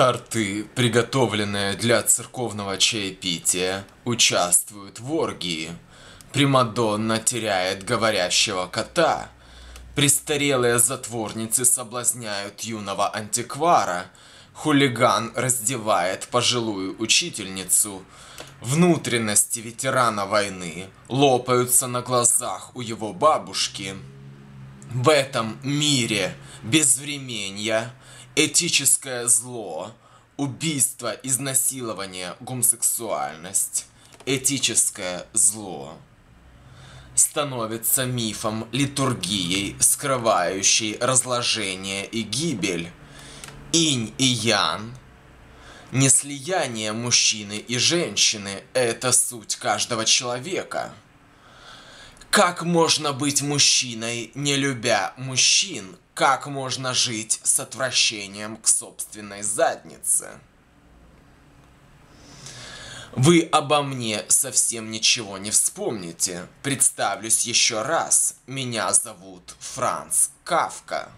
Торты, приготовленные для церковного чаепития, участвуют в оргии. Примадонна теряет говорящего кота. Престарелые затворницы соблазняют юного антиквара. Хулиган раздевает пожилую учительницу. Внутренности ветерана войны лопаются на глазах у его бабушки. В этом мире безвременья этическое зло, убийство, изнасилование, гомосексуальность, этическое зло становится мифом, литургией, скрывающей разложение и гибель. Инь и Ян – не слияние мужчины и женщины, это суть каждого человека – как можно быть мужчиной, не любя мужчин? Как можно жить с отвращением к собственной заднице? Вы обо мне совсем ничего не вспомните. Представлюсь еще раз. Меня зовут Франц Кавка.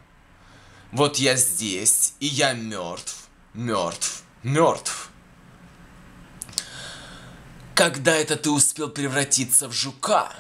Вот я здесь, и я мертв, мертв, мертв. Когда это ты успел превратиться в жука?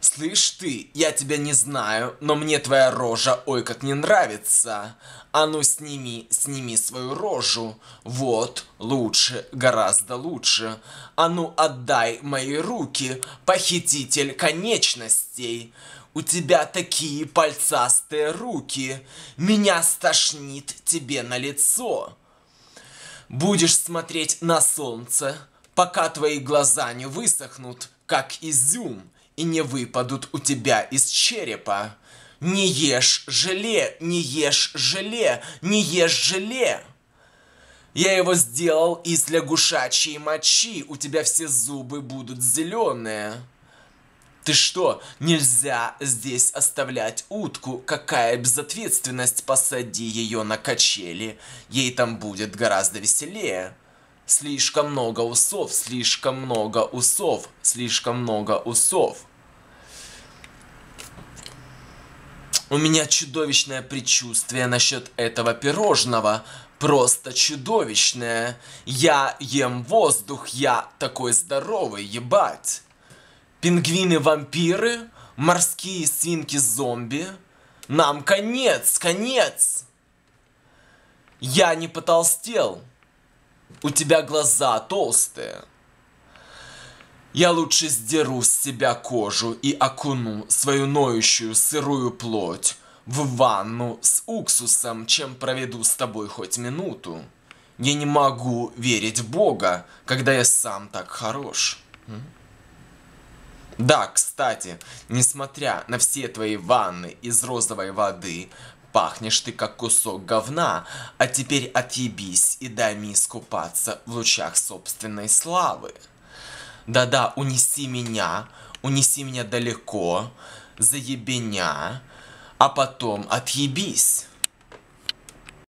Слышь ты, я тебя не знаю, но мне твоя рожа ой как не нравится. А ну сними, сними свою рожу. Вот, лучше, гораздо лучше. А ну отдай мои руки, похититель конечностей. У тебя такие пальцастые руки. Меня стошнит тебе на лицо. Будешь смотреть на солнце, пока твои глаза не высохнут, как изюм и не выпадут у тебя из черепа. Не ешь желе, не ешь желе, не ешь желе. Я его сделал из лягушачьей мочи, у тебя все зубы будут зеленые. Ты что, нельзя здесь оставлять утку? Какая безответственность, посади ее на качели. Ей там будет гораздо веселее. Слишком много усов, слишком много усов, слишком много усов. У меня чудовищное предчувствие насчет этого пирожного. Просто чудовищное. Я ем воздух, я такой здоровый, ебать. Пингвины-вампиры, морские свинки-зомби. Нам конец, конец. Я не потолстел. У тебя глаза толстые. Я лучше сдеру с себя кожу и окуну свою ноющую сырую плоть в ванну с уксусом, чем проведу с тобой хоть минуту. Я не могу верить в Бога, когда я сам так хорош. Да, кстати, несмотря на все твои ванны из розовой воды, пахнешь ты как кусок говна, а теперь отъебись и дай мне искупаться в лучах собственной славы. Да-да, унеси меня, унеси меня далеко, заебеня, а потом отъебись.